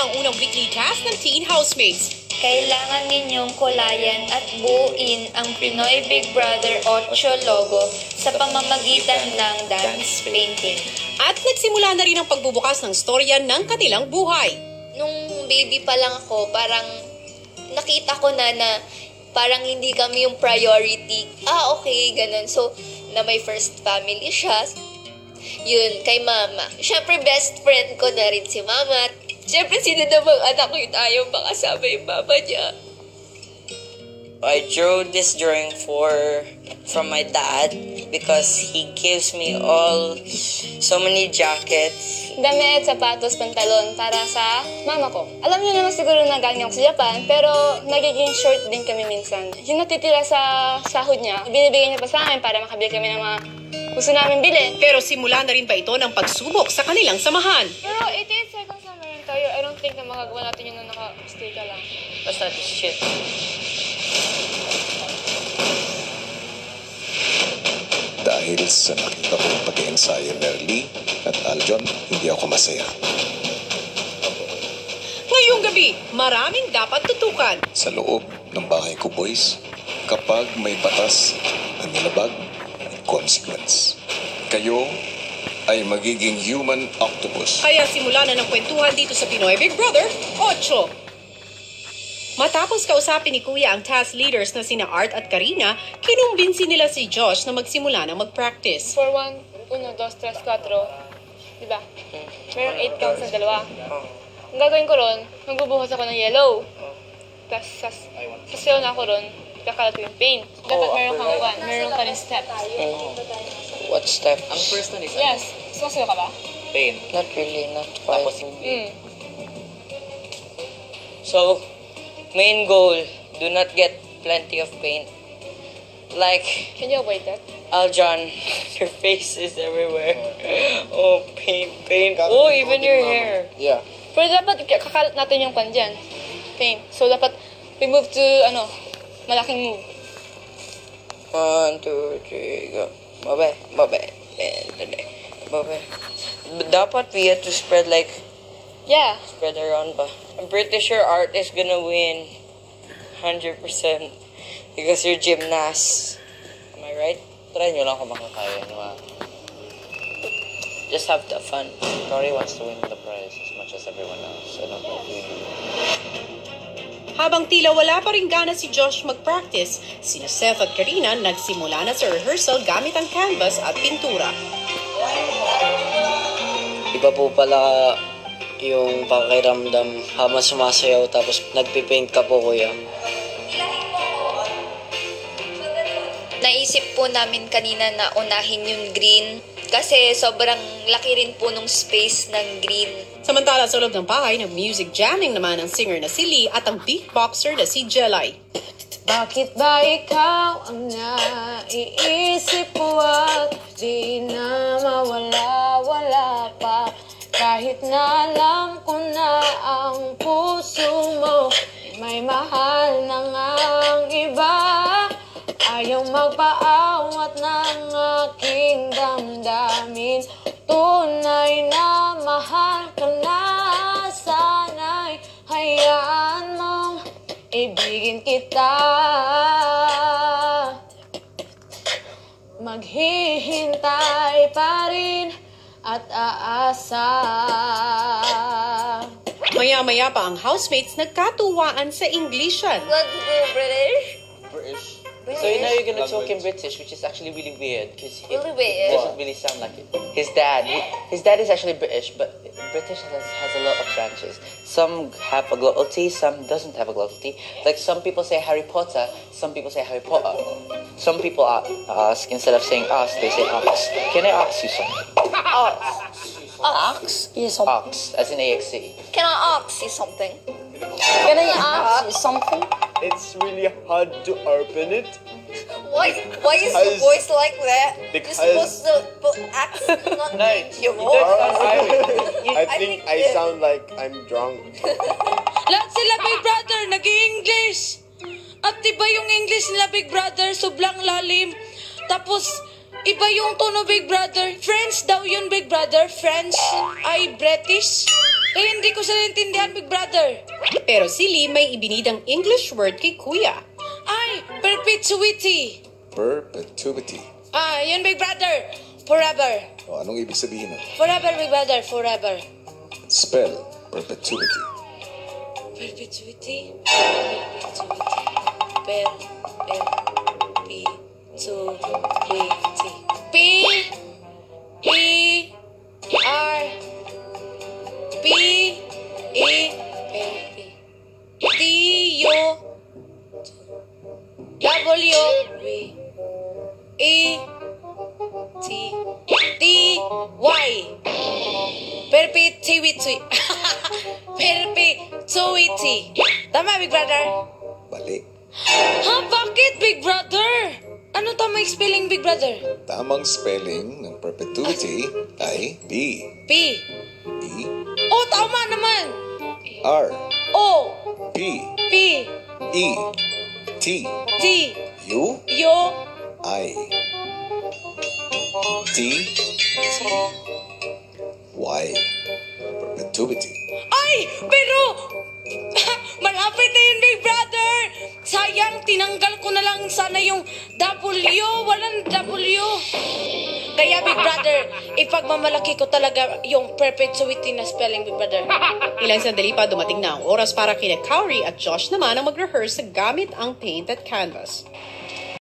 Ang unang weekly task ng Teen Housemates. Kailangan ninyong kulayan at buuin ang Pinoy Big Brother 8 logo sa pamamagitan ng dance painting. At nagsimula na rin ang pagbubukas ng storya ng kanilang buhay. Nung baby pa lang ako, parang nakita ko na na parang hindi kami yung priority. Ah, okay, ganun. So, na may first family siya. Yun, kay mama. Siyempre, best friend ko na rin si mama. Siyempre, sino namang anak ko yung ayaw makasama yung mama niya. I drew this drawing for from my dad because he gives me all so many jackets. damit, sapatos, pantalon para sa mama ko. Alam niyo naman siguro na galing ako sa Japan, pero nagiging short din kami minsan. Yung natitira sa sahod niya, binibigay niya pa sa amin para makabili kami ng mga gusto namin bilhin. Pero simula na rin pa ito ng pagsubok sa kanilang samahan. Pero 88 seconds na meron tayo. I don't think na magagawa natin yun na ka lang. Basta shit. Dahil sa nakita kong pag-ensayo ni Lee at Aljon, hindi ako masaya. Ngayong gabi, maraming dapat tutukan. Sa loob ng bahay ko, boys, kapag may batas na nilabag, may consequence. Kayo ay magiging human octopus. Kaya simula na ng kwentuhan dito sa Pinoy Big Brother 8. Matapos kausapin ni Kuya ang task leaders na sina Art at Karina, kinumbinsi nila si Josh na magsimula ng mag-practice. For one, uno, dos, tres, cuatro. Diba? Merong 8 counts na dalawa. Ang gagawin ko ron, magbubuhos ako ng yellow. Tapos, sas, sasayaw na ako ron, kakalat ko yung paint. Dapat meron kang one, meron ka rin steps. What step? Ang first one is Yes. Sumasayaw ka ba? pain. Not really, not quite. Tapos yung Mm. So, main goal, do not get plenty of paint. Like, Can you avoid that? Aljon, your face is everywhere. Oh, paint, paint. Oh, even your hair. Yeah. Pero dapat k- kakalat natin yung pan dyan. Paint. So, dapat we move to, ano, malaking move. One, two, three, go. Babe, babe, babe, babe. Dapat we have to spread like, Yeah. spread around ba? I'm pretty sure art is gonna win 100% because you're gymnast. Am I right? Try nyo lang kung makakaya nyo ah. Just have the fun. Tori wants to win the prize as much as everyone else. I don't do. Habang tila wala pa rin gana si Josh mag-practice, sina Seth at Karina nagsimula na sa rehearsal gamit ang canvas at pintura. Iba po pala yung pakiramdam habang sumasayaw tapos nagpipaint ka po kuya. Naisip po namin kanina na unahin yung green kasi sobrang laki rin po nung space ng green. Samantala sa loob ng bahay, nag-music jamming naman ang singer na si Lee at ang beatboxer na si Jelay. Bakit ba ikaw ang naiisip ko at di na mawala-wala pa? Kahit na alam ko na ang puso mo may mahal na ngang iba. Ayaw magpaawat ng aking damdamin. Tunay na mahal ka na Sana'y hayaan mong ibigin kita. Maghihintay pa rin at aasa Maya-maya pa ang housemates nagkatuwaan sa Englishan. Wag eh, po British? British. So you know you're gonna talk in British, which is actually really weird because it Really weird. doesn't really sound like it. His dad, his dad is actually British, but British has, has a lot of branches. Some have a glottal T, some doesn't have a glottal T. Like some people say Harry Potter, some people say Harry Potter. Some people a- ask instead of saying us, they say ox. Can I ask you something? Ox? Ox, as in AXE. Can I ask you something? Can I ask you something? It's really hard to open it. Why, why is your voice like that? because- You're supposed to put accent, not No, your you voice. I I think think I that- sound like I'm drunk. Lahat sila Big Brother, nag-i-English. At iba yung English nila Big Brother, sobrang lalim. Tapos, iba yung tono Big Brother. French daw yun Big Brother. French ay British. Kaya hindi ko sila intindihan, Big Brother. Pero si Lee may ibinidang English word kay Kuya. Ay, perpetuity. Perpetuity. Ah, yun, Big Brother. Forever. O, anong ibig sabihin nun? Forever, Big Brother. Forever. Spell perpetuity. Perpetuity. Perpetuity. Per, per, p, to, wait, W, E, T, T, Y. Perpetuity. Perpetuity. Tama, Big Brother? Bali. Ha? Bakit, Big Brother? Ano tama yung spelling, Big Brother? Tamang spelling ng perpetuity ay B. P. E. Oh, tama naman. R. O. P. P. E. T. T. U. Yo. I. T. Y. Perpetuity. Ay, pero... Malapit na yun, Big Brother. Sayang, tinanggal ko na lang sana yung W. Walang W. Kaya, Big Brother, ipagmamalaki ko talaga yung perpetuity na spelling, Big Brother. Ilang sandali pa dumating na ang oras para kina Kauri at Josh naman ang mag-rehearse gamit ang paint at canvas.